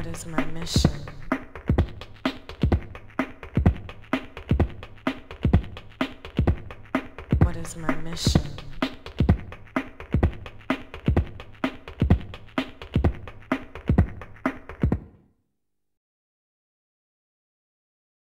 What is my mission? What is my mission?